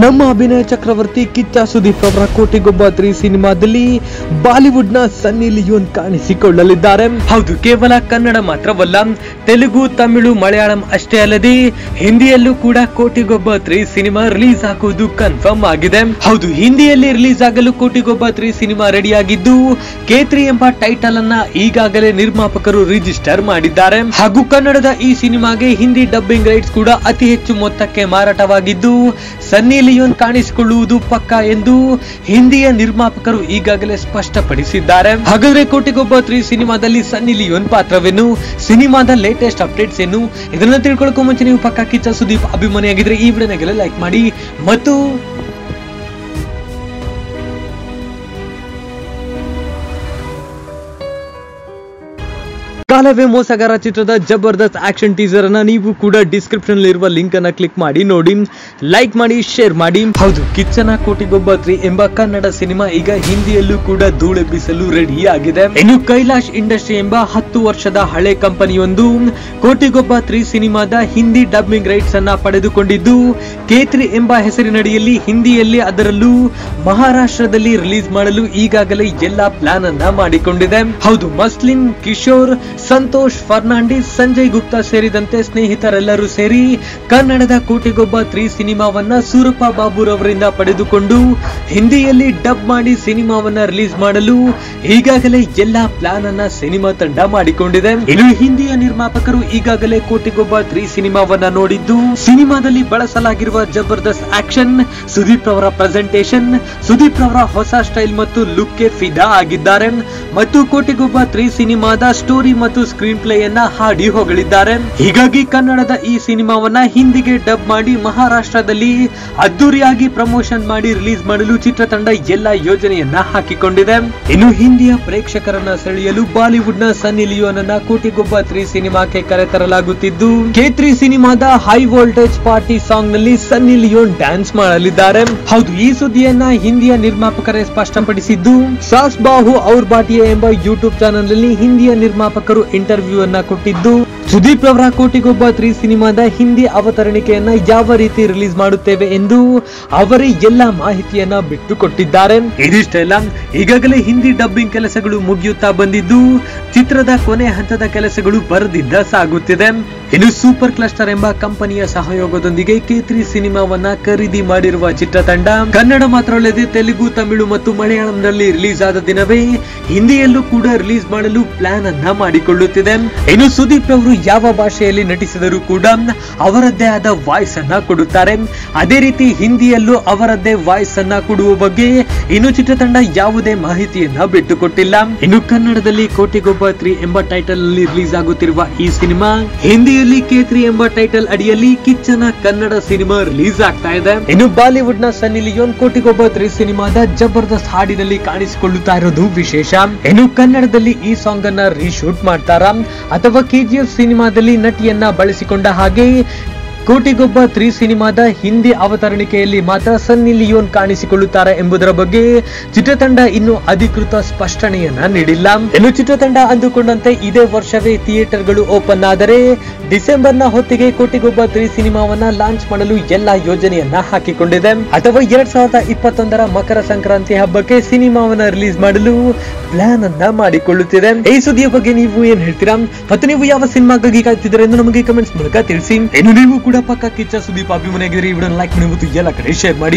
ನಮ್ಮ ಅಭಿನಯ ಚಕ್ರವರ್ತಿ ಕಿಚ್ಚ ಸುದೀಪ್ ಅವರ ಕೋಟಿಗೊಬ್ಬ ತ್ರೀ ಸಿನಿಮಾದಲ್ಲಿ ಬಾಲಿವುಡ್ನ ಸನ್ನಿ ಲಿಯೋನ್ ಕಾಣಿಸಿಕೊಳ್ಳಲಿದ್ದಾರೆ. ಹೌದು, ಕೇವಲ ಕನ್ನಡ ಮಾತ್ರವಲ್ಲ, ತೆಲುಗು, ತಮಿಳು, ಮಲಯಾಳಂ ಅಷ್ಟೇ ಅಲ್ಲದೆ ಹಿಂದಿಯಲ್ಲೂ ಕೂಡ ಕೋಟಿಗೊಬ್ಬ ತ್ರೀ ಸಿನಿಮಾ ರಿಲೀಸ್ ಆಗುವುದು ಕನ್ಫರ್ಮ್ ಆಗಿದೆ. ಹೌದು, ಹಿಂದಿಯಲ್ಲಿ ರಿಲೀಸ್ ಆಗಲು ಕೋಟಿಗೊಬ್ಬ ತ್ರೀ ಸಿನಿಮಾ ರೆಡಿಯಾಗಿದ್ದು, ಕೇತ್ರಿ ಎಂಬ ಟೈಟಲ್ ಅನ್ನ ಈಗಾಗಲೇ ನಿರ್ಮಾಪಕರು ರಿಜಿಸ್ಟರ್ ಮಾಡಿದ್ದಾರೆ. ಹಾಗೂ ಕನ್ನಡದ ಈ ಸಿನಿಮಾಗೆ ಹಿಂದಿ ಡಬ್ಬಿಂಗ್ ರೈಟ್ಸ್ ಕೂಡ ಅತಿ ಹೆಚ್ಚು ಮೊತ್ತಕ್ಕೆ ಮಾರಾಟವಾಗಿದ್ದು, ಸನ್ನಿ ಲಿಯೋನ್ ಕಾಣಿಸಿಕೊಳ್ಳುವುದು ಪಕ್ಕ ಎಂದು ಹಿಂದಿಯ ನಿರ್ಮಾಪಕರು ಈಗಾಗಲೇ ಸ್ಪಷ್ಟಪಡಿಸಿದ್ದಾರೆ. ಹಾಗಾದ್ರೆ ಕೋಟಿಗೊಬ್ಬ ತ್ರೀ ಸಿನಿಮಾದಲ್ಲಿ ಸನ್ನಿ ಲಿಯೋನ್ ಪಾತ್ರವೇನು? ಸಿನಿಮಾದ ಲೇಟೆಸ್ಟ್ ಅಪ್ಡೇಟ್ಸ್ ಏನು? ಇದನ್ನ ತಿಳ್ಕೊಳ್ಳೋಕೆ ಮುಂಚೆ ನೀವು ಪಕ್ಕ ಕಿಚ್ಚ ಸುದೀಪ್ ಅಭಿಮಾನಿಯಾಗಿದ್ರೆ ಈ ವಿಡಿಯೋನಾಗೆಲ್ಲ ಲೈಕ್ ಮಾಡಿ. ಮತ್ತು ಕಾಲವೇ ಮೋಸಗಾರ ಚಿತ್ರದ ಜಬರ್ದಸ್ತ್ ಆಕ್ಷನ್ ಟೀಸರ್ ಅನ್ನ ನೀವು ಕೂಡ ಡಿಸ್ಕ್ರಿಪ್ಷನ್ ಇರುವ ಲಿಂಕ್ ಅನ್ನ ಕ್ಲಿಕ್ ಮಾಡಿ, ನೋಡಿ. ಲೈಕ್ ಮಾಡಿ ಶೇರ್ ಮಾಡಿ. ಹೌದು, ಕಿಚ್ಚನ ಕೋಟಿಗೊಬ್ಬ ತ್ರೀ ಎಂಬ ಕನ್ನಡ ಸಿನಿಮಾ ಈಗ ಹಿಂದಿಯಲ್ಲೂ ಕೂಡ ಧೂಳೆಬ್ಬಿಸಲು ರೆಡಿ ಆಗಿದೆ. ಇನ್ನು ಕೈಲಾಶ್ ಇಂಡಸ್ಟ್ರಿ ಎಂಬ ಹತ್ತು ವರ್ಷದ ಹಳೆ ಕಂಪನಿಯೊಂದು ಕೋಟಿಗೊಬ್ಬ ತ್ರೀ ಸಿನಿಮಾದ ಹಿಂದಿ ಡಬ್ಬಿಂಗ್ ರೈಟ್ಸ್ ಅನ್ನ ಪಡೆದುಕೊಂಡಿದ್ದು, ಕೇತ್ರಿ ಎಂಬ ಹೆಸರಿನಡಿಯಲ್ಲಿ ಹಿಂದಿಯಲ್ಲಿ ಅದರಲ್ಲೂ ಮಹಾರಾಷ್ಟ್ರದಲ್ಲಿ ರಿಲೀಸ್ ಮಾಡಲು ಈಗಾಗಲೇ ಎಲ್ಲಾ ಪ್ಲಾನ್ ಅನ್ನ ಮಾಡಿಕೊಂಡಿದೆ. ಹೌದು, ಮಸ್ಲಿನ್ ಕಿಶೋರ್ ಸಂತೋಷ್ ಫರ್ನಾಂಡಿಸ್, ಸಂಜಯ್ ಗುಪ್ತಾ ಸೇರಿದಂತೆ ಸ್ನೇಹಿತರೆಲ್ಲರೂ ಸೇರಿ ಕನ್ನಡದ ಕೋಟಿಗೊಬ್ಬ ತ್ರೀ ಸಿನಿಮಾವನ್ನ ಸೂರಪ್ಪ ಬಾಬುರವರಿಂದ ಪಡೆದುಕೊಂಡು ಹಿಂದಿಯಲ್ಲಿ ಡಬ್ ಮಾಡಿ ಸಿನಿಮಾವನ್ನ ರಿಲೀಸ್ ಮಾಡಲು ಈಗಾಗಲೇ ಎಲ್ಲಾ ಪ್ಲಾನ್ ಅನ್ನ ಸಿನಿಮಾ ತಂಡ ಮಾಡಿಕೊಂಡಿದೆ. ಇನ್ನು ಹಿಂದಿಯ ನಿರ್ಮಾಪಕರು ಈಗಾಗಲೇ ಕೋಟಿಗೊಬ್ಬ ತ್ರೀ ಸಿನಿಮಾವನ್ನ ನೋಡಿದ್ದು, ಸಿನಿಮಾದಲ್ಲಿ ಬಳಸಲಾಗಿರುವ ಜಬರ್ದಸ್ತ್ ಆಕ್ಷನ್, ಸುದೀಪ್ ಅವರ ಪ್ರೆಸೆಂಟೇಶನ್ ಸುದೀಪ್ ಅವರ ಹೊಸ ಸ್ಟೈಲ್ ಮತ್ತು ಲುಕ್ಗೆ ಫಿದಾ ಆಗಿದ್ದಾರೆ. ಮತ್ತು ಕೋಟಿಗೊಬ್ಬ ತ್ರೀ ಸಿನಿಮಾದ ಸ್ಟೋರಿ ಮತ್ತು ಸ್ಕ್ರೀನ್ ಪ್ಲೇ ಯನ್ನ ಹಾಡಿ ಹೊಗಳಿದ್ದಾರೆ. ಹೀಗಾಗಿ ಕನ್ನಡದ ಈ ಸಿನಿಮಾವನ್ನ ಹಿಂದಿಗೆ ಡಬ್ ಮಾಡಿ ಮಹಾರಾಷ್ಟ್ರದಲ್ಲಿ ಅದ್ದೂರಿಯಾಗಿ ಪ್ರಮೋಷನ್ ಮಾಡಿ ರಿಲೀಸ್ ಮಾಡಲು ಚಿತ್ರತಂಡ ಎಲ್ಲಾ ಯೋಜನೆಯನ್ನ ಹಾಕಿಕೊಂಡಿದೆ. ಇನ್ನು ಹಿಂದಿಯ ಪ್ರೇಕ್ಷಕರನ್ನ ಸೆಳೆಯಲು ಬಾಲಿವುಡ್ನ ಸನ್ನಿ ಲಿಯೋನ್ ಅನ್ನ ಕೋಟಿಗೊಬ್ಬ ತ್ರೀ ಸಿನಿಮಾಕ್ಕೆ ಕರೆತರಲಾಗುತ್ತಿದ್ದು ಕೇತ್ರಿ ಸಿನಿಮಾದ ಹೈ ವೋಲ್ಟೇಜ್ ಪಾರ್ಟಿ ಸಾಂಗ್ನಲ್ಲಿ ಸನ್ನಿ ಲಿಯೋನ್ ಡ್ಯಾನ್ಸ್ ಮಾಡಲಿದ್ದಾರೆ. ಹೌದು, ಈ ಸುದ್ದಿಯನ್ನ ಹಿಂದಿಯ ನಿರ್ಮಾಪಕರೇ ಸ್ಪಷ್ಟಪಡಿಸಿದ್ದು, ಸಾಸ್ ಬಾಹು ಔರ್ ಬಾಟಿಯಾ ಎಂಬ ಯೂಟ್ಯೂಬ್ ಚಾನೆಲ್ನಲ್ಲಿ ಹಿಂದಿಯ ನಿರ್ಮಾಪಕರು ಇಂಟರ್ವ್ಯೂ ಅನ್ನ ಕೊಟ್ಟಿದ್ದು. ಸುದೀಪ್ ಅವರ ಕೋಟಿಗೊಬ್ಬ ತ್ರೀ ಸಿನಿಮಾದ ಹಿಂದಿ ಅವತರಣಿಕೆಯನ್ನ ಯಾವ ರೀತಿ ರಿಲೀಸ್ ಮಾಡುತ್ತೇವೆ ಎಂದು ಅವರೇ ಎಲ್ಲ ಮಾಹಿತಿಯನ್ನ ಬಿಟ್ಟುಕೊಟ್ಟಿದ್ದಾರೆ. ಇದಿಷ್ಟೆಲ್ಲ ಈಗಾಗಲೇ ಹಿಂದಿ ಡಬ್ಬಿಂಗ್ ಕೆಲಸಗಳು ಮುಗಿಯುತ್ತಾ ಬಂದಿದ್ದು, ಚಿತ್ರದ ಕೊನೆ ಹಂತದ ಕೆಲಸಗಳು ಬರದಿದ್ದ ಸಾಗುತ್ತಿದೆ. ಇನ್ನು ಸೂಪರ್ ಕ್ಲಸ್ಟರ್ ಎಂಬ ಕಂಪನಿಯ ಸಹಯೋಗದೊಂದಿಗೆ ಕೇತ್ರಿ ಸಿನಿಮಾವನ್ನ ಖರೀದಿ ಮಾಡಿರುವ ಚಿತ್ರತಂಡ ಕನ್ನಡ ಮಾತ್ರವಲ್ಲದೆ ತೆಲುಗು, ತಮಿಳು ಮತ್ತು ಮಲಯಾಳಂನಲ್ಲಿ ರಿಲೀಸ್ ಆದ ದಿನವೇ ಹಿಂದಿಯಲ್ಲೂ ಕೂಡ ರಿಲೀಸ್ ಮಾಡಲು ಪ್ಲಾನ್ ಅನ್ನ ಮಾಡಿಕೊಳ್ಳುತ್ತಿದೆ. ಇನ್ನು ಸುದೀಪ್ ಅವರು ಯಾವ ಭಾಷೆಯಲ್ಲಿ ನಟಿಸಿದರೂ ಕೂಡ ಅವರದ್ದೇ ಆದ ವಾಯ್ಸ್ ಅನ್ನ ಕೊಡುತ್ತಾರೆ. ಅದೇ ರೀತಿ ಹಿಂದಿಯಲ್ಲೂ ಅವರದ್ದೇ ವಾಯ್ಸ್ ಅನ್ನ ಕೊಡುವ ಬಗ್ಗೆ ಇನ್ನು ಚಿತ್ರತಂಡ ಯಾವುದೇ ಮಾಹಿತಿಯನ್ನ ಬಿಟ್ಟುಕೊಟ್ಟಿಲ್ಲ. ಇನ್ನು ಕನ್ನಡದಲ್ಲಿ ಕೋಟಿಗೊಬ್ಬ ತ್ರೀ ಎಂಬ ಟೈಟಲ್ನಲ್ಲಿ ರಿಲೀಸ್ ಆಗುತ್ತಿರುವ ಈ ಸಿನಿಮಾ, ಹಿಂದಿಯಲ್ಲಿ ಕೆ ಎಂಬ ಟೈಟಲ್ ಅಡಿಯಲ್ಲಿ ಕಿಚ್ಚನ ಕನ್ನಡ ಸಿನಿಮಾ ರಿಲೀಸ್ ಆಗ್ತಾ ಇದೆ. ಇನ್ನು ಬಾಲಿವುಡ್ನ ಸನ್ನಿ ಲಿಯೋನ್ ಕೋಟಿಗೊಬ್ಬ ತ್ರೀ ಸಿನಿಮಾದ ಜಬರ್ದಸ್ತ್ ಹಾಡಿನಲ್ಲಿ ಕಾಣಿಸಿಕೊಳ್ಳುತ್ತಾ ಇರೋದು ವಿಶೇಷ. ಇನ್ನು ಕನ್ನಡದಲ್ಲಿ ಈ ಸಾಂಗ್ ಅನ್ನ ರೀಶೂಟ್ ಮಾಡ್ತಾರ? ಅಥವಾ ಕೆಜಿಎಫ್ ಸಿನಿಮಾದಲ್ಲಿ ನಟಿಯನ್ನ ಬಳಸಿಕೊಂಡ ಹಾಗೆ ಕೋಟಿಗೊಬ್ಬ ತ್ರೀ ಸಿನಿಮಾದ ಹಿಂದಿ ಅವತರಣಿಕೆಯಲ್ಲಿ ಮಾತ್ರ ಸನ್ನಿ ಲಿಯೋನ್ ಕಾಣಿಸಿಕೊಳ್ಳುತ್ತಾರೆ ಎಂಬುದರ ಬಗ್ಗೆ ಚಿತ್ರತಂಡ ಇನ್ನು ಅಧಿಕೃತ ಸ್ಪಷ್ಟನೆಯನ್ನ ನೀಡಿಲ್ಲ. ಇನ್ನು ಚಿತ್ರತಂಡ ಅಂದುಕೊಂಡಂತೆ ಇದೇ ವರ್ಷವೇ ಥಿಯೇಟರ್ಗಳು ಓಪನ್ ಆದರೆ ಡಿಸೆಂಬರ್ನ ಹೊತ್ತಿಗೆ ಕೋಟಿಗೊಬ್ಬ ತ್ರೀ ಸಿನಿಮಾವನ್ನ ಲಾಂಚ್ ಮಾಡಲು ಎಲ್ಲ ಯೋಜನೆಯನ್ನ ಹಾಕಿಕೊಂಡಿದೆ. ಅಥವಾ ಎರಡ್ ಸಾವಿರದ ಇಪ್ಪತ್ತೊಂದರ ಮಕರ ಸಂಕ್ರಾಂತಿ ಹಬ್ಬಕ್ಕೆ ಸಿನಿಮಾವನ್ನ ರಿಲೀಸ್ ಮಾಡಲು ಪ್ಲಾನ್ ಅನ್ನ ಮಾಡಿಕೊಳ್ಳುತ್ತಿದೆ. ಈ ಸುದ್ದಿಯ ಬಗ್ಗೆ ನೀವು ಏನ್ ಹೇಳ್ತೀರಾ? ಮತ್ತು ನೀವು ಯಾವ ಸಿನಿಮಾಗಾಗಿ ಕಾಯ್ತಿದ್ದೀರಾ ಎಂದು ನಮಗೆ ಕಮೆಂಟ್ಸ್ ಮೂಲಕ ತಿಳಿಸಿ. ಇನ್ನು ನೀವು ಪಕ್ಕ ಕಿಚ್ಚ ಸುದೀಪ್ ಅಭಿಮಾನಿಯಾಗಿದ್ರೆ ಈ ವಿಡಿಯೋ ಲೈಕ್ ಮಾಡಿ ಮತ್ತು ಎಲ್ಲ ಕಡೆ ಶೇರ್ ಮಾಡಿ.